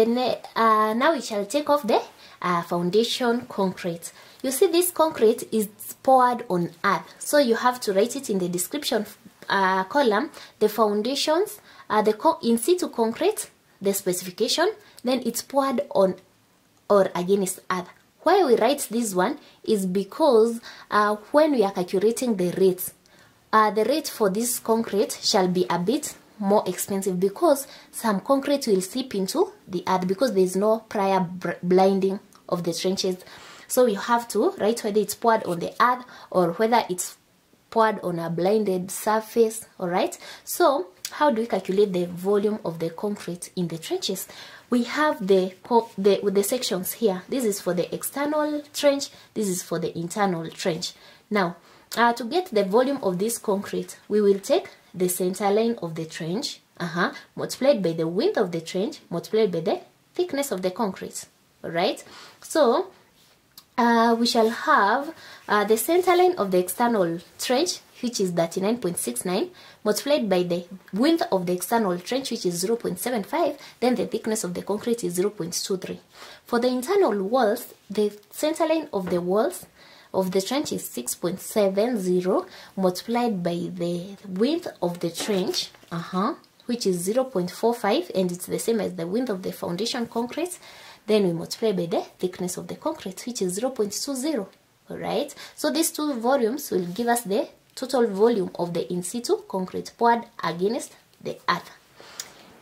then uh, now we shall take off the uh, foundation concrete. You see this concrete is poured on earth. So you have to write it in the description uh, column. The foundations uh, the in situ concrete the specification then it's poured on or against earth. Why we write this one is because uh, when we are calculating the rates uh, the rate for this concrete shall be a bit more expensive because some concrete will seep into the earth because there is no prior blinding of the trenches. So you have to write whether it's poured on the earth or whether it's poured on a blinded surface all right so how do we calculate the volume of the concrete in the trenches? We have the the with the sections here. This is for the external trench this is for the internal trench. Now uh, to get the volume of this concrete we will take the center line of the trench uh-huh, multiplied by the width of the trench multiplied by the thickness of the concrete all right? So uh, we shall have uh, the center line of the external trench which is 39.69 multiplied by the width of the external trench which is 0.75 then the thickness of the concrete is 0.23 for the internal walls the center line of the walls of the trench is 6.70 multiplied by the width of the trench uh-huh, which is 0.45 and it's the same as the width of the foundation concrete. Then we multiply by the thickness of the concrete which is 0.20 all right so these two volumes will give us the total volume of the in situ concrete poured against the earth.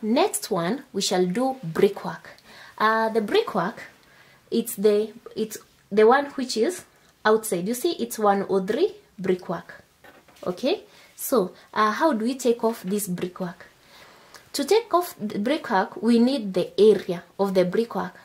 Next one we shall do brickwork. Uh, the brickwork it's the it's the one which is outside. You see it's 103 brickwork. Okay? So uh, how do we take off this brickwork? To take off the brickwork we need the area of the brickwork.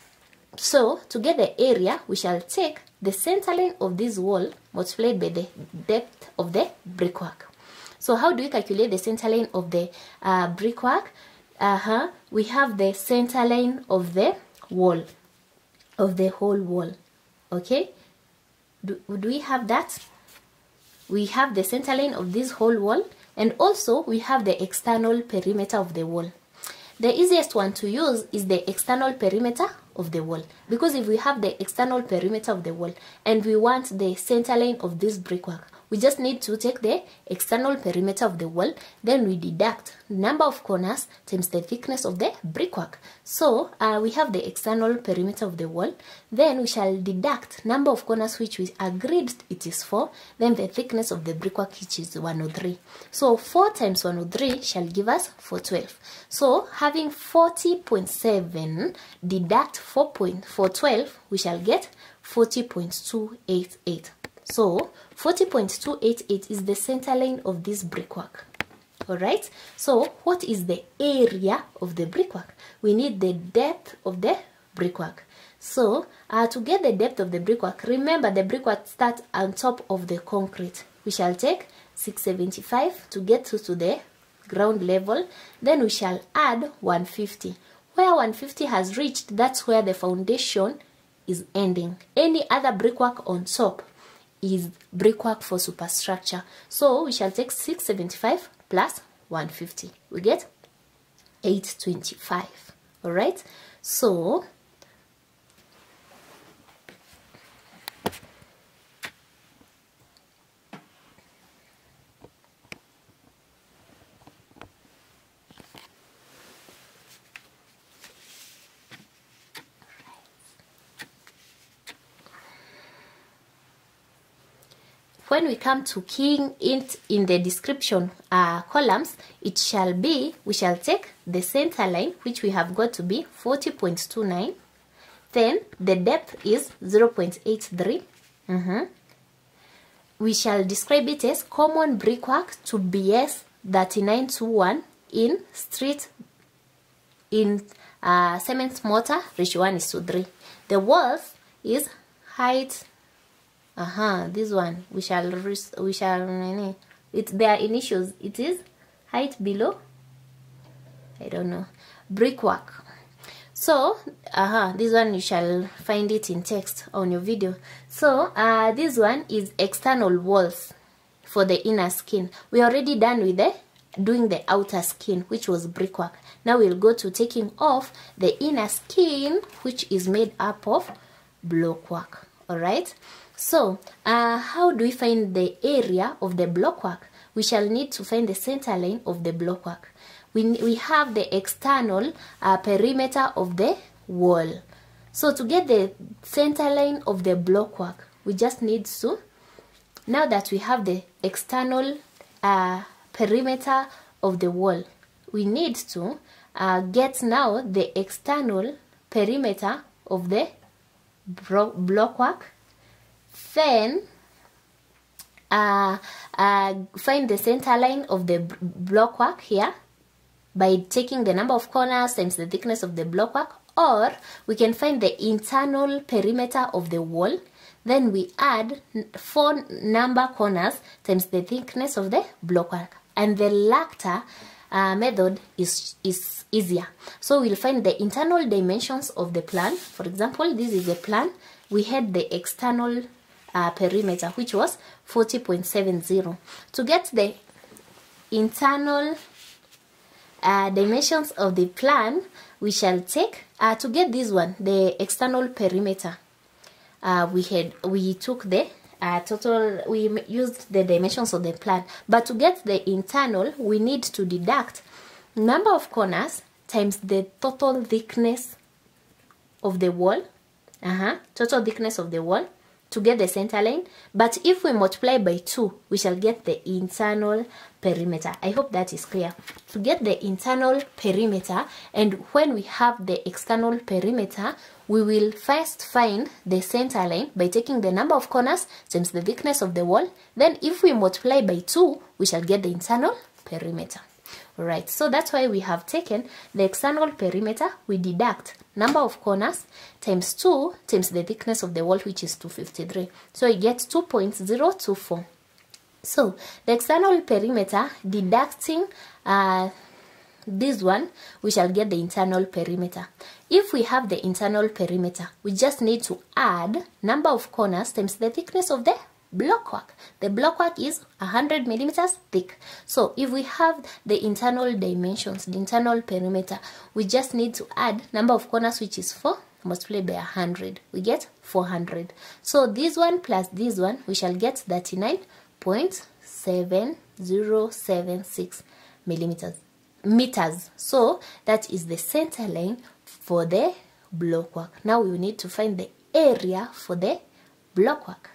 So to get the area we shall take the center line of this wall multiplied by the depth of the brickwork. So how do we calculate the center line of the uh, brickwork? Uh-huh. We have the center line of the wall of the whole wall. Okay do, do we have that? We have the center line of this whole wall and also we have the external perimeter of the wall. The easiest one to use is the external perimeter of the wall because if we have the external perimeter of the wall and we want the center line of this brickwork we just need to take the external perimeter of the wall then we deduct number of corners times the thickness of the brickwork. So uh, we have the external perimeter of the wall. Then we shall deduct number of corners which we agreed it is 4 then the thickness of the brickwork which is 103 so 4 times 103 shall give us 412 so having 40.7 deduct 4.412 we shall get 40.288 so 40.288 is the center line of this brickwork. Alright, so what is the area of the brickwork? We need the depth of the brickwork. So uh, to get the depth of the brickwork, remember the brickwork starts on top of the concrete. We shall take 675 to get to, to the ground level. Then we shall add 150. Where 150 has reached, that's where the foundation is ending. Any other brickwork on top is brickwork for superstructure. So we shall take 675 plus 150. We get 825. Alright? So when we come to keying it in the description uh, columns, it shall be, we shall take the center line, which we have got to be 40.29. Then the depth is 0.83. Mhm. We shall describe it as common brickwork to BS 3921 in street in uh, cement mortar ratio 1 is to 3. The walls is height uh-huh this one. We shall we shall it's their initials. It is height below? I don't know. Brickwork. So uh-huh this one you shall find it in text on your video. So uh this one is external walls for the inner skin. We already done with the doing the outer skin which was brickwork. Now we'll go to taking off the inner skin which is made up of blockwork all right? So uh, how do we find the area of the blockwork we shall need to find the center line of the blockwork we, we have the external uh, perimeter of the wall. So to get the center line of the blockwork we just need to now that we have the external uh, perimeter of the wall we need to uh, get now the external perimeter of the blockwork then uh, uh, find the center line of the blockwork here by taking the number of corners times the thickness of the blockwork or we can find the internal perimeter of the wall. Then we add four number corners times the thickness of the blockwork. And the latter uh, method is is easier. So we'll find the internal dimensions of the plan. For example this is the plan. We had the external uh, perimeter which was 40.70 to get the internal uh, dimensions of the plan we shall take uh, to get this one the external perimeter uh, we had we took the uh, total we used the dimensions of the plan. But to get the internal we need to deduct number of corners times the total thickness of the wall. Uh -huh, total thickness of the wall to get the center line. But if we multiply by 2 we shall get the internal perimeter. I hope that is clear. To get the internal perimeter and when we have the external perimeter we will first find the center line by taking the number of corners times the thickness of the wall. Then if we multiply by 2 we shall get the internal perimeter. Right, so that's why we have taken the external perimeter, we deduct number of corners times 2 times the thickness of the wall which is 253. So we get 2.024. So the external perimeter deducting uh, this one, we shall get the internal perimeter. If we have the internal perimeter, we just need to add number of corners times the thickness of the blockwork. The blockwork is 100 millimeters thick. So if we have the internal dimensions, the internal perimeter, we just need to add number of corners which is 4 multiplied by 100. We get 400. So this one plus this one, we shall get 39.7076 millimeters meters. So that is the center line for the blockwork. Now we need to find the area for the blockwork.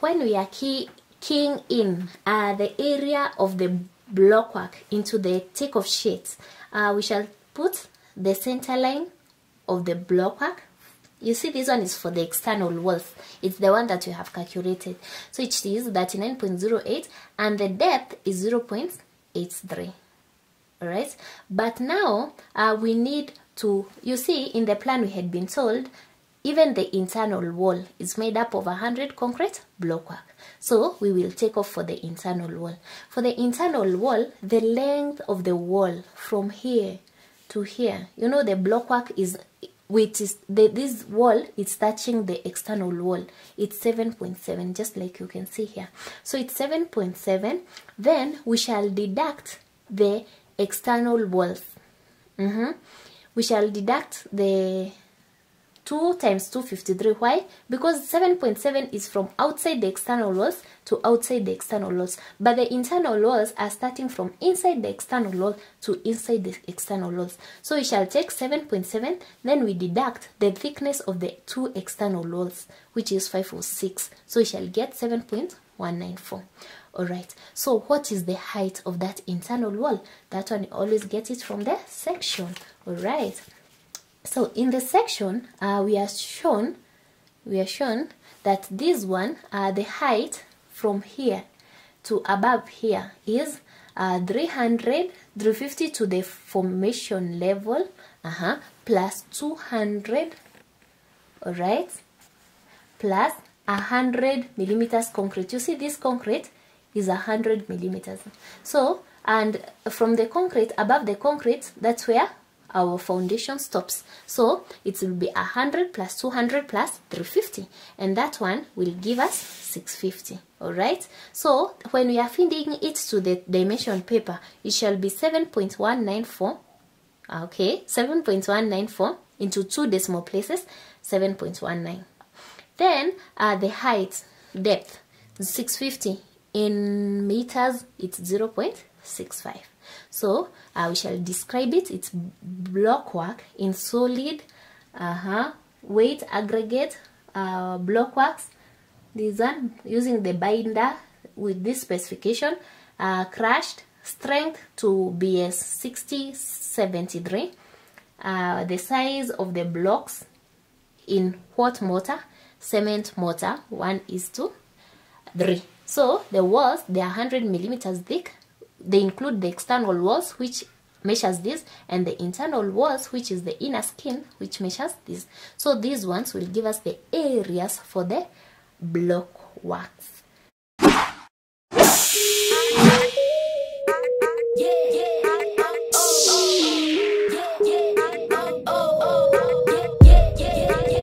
when we are key, keying in uh, the area of the blockwork into the takeoff sheet, uh, we shall put the center line of the blockwork. You see this one is for the external walls. It's the one that we have calculated. So it is 39.08 and the depth is 0.83. Alright, but now uh, we need to, you see in the plan we had been told even the internal wall is made up of 100 concrete blockwork. So we will take off for the internal wall. For the internal wall, the length of the wall from here to here, you know the blockwork is which is the, this wall is touching the external wall. It's 7.7 just like you can see here. So it's 7.7 then we shall deduct the external walls. Mm -hmm. we shall deduct the 2 times 253 why? Because 7.7 .7 is from outside the external walls to outside the external walls but the internal walls are starting from inside the external wall to inside the external walls so we shall take 7.7 .7, then we deduct the thickness of the two external walls which is 506 so we shall get 7.194 Alright, so what is the height of that internal wall? That one, you always get it from the section. Alright. So in the section, uh, we are shown, we are shown that this one, uh, the height from here to above here is uh, 300, 350 to the formation level, uh -huh, plus 200, alright, plus 100 millimeters concrete. You see this concrete is 100 millimeters. So, and from the concrete, above the concrete, that's where our foundation stops. So it will be 100 plus 200 plus 350 and that one will give us 650. Alright, so when we are feeding it to the dimension paper, it shall be 7.194 okay 7.194 into two decimal places 7.19 then uh, the height depth 650 in meters it's 0.65 so uh, we shall describe it. It's block work in solid uh-huh weight aggregate uh, block works one using the binder with this specification uh, crushed strength to bs 6073 uh, the size of the blocks in what mortar cement mortar 1 is to 3 so the walls they are 100 millimeters thick they include the external walls which measures this and the internal walls which is the inner skin which measures this. So these ones will give us the areas for the block works yeah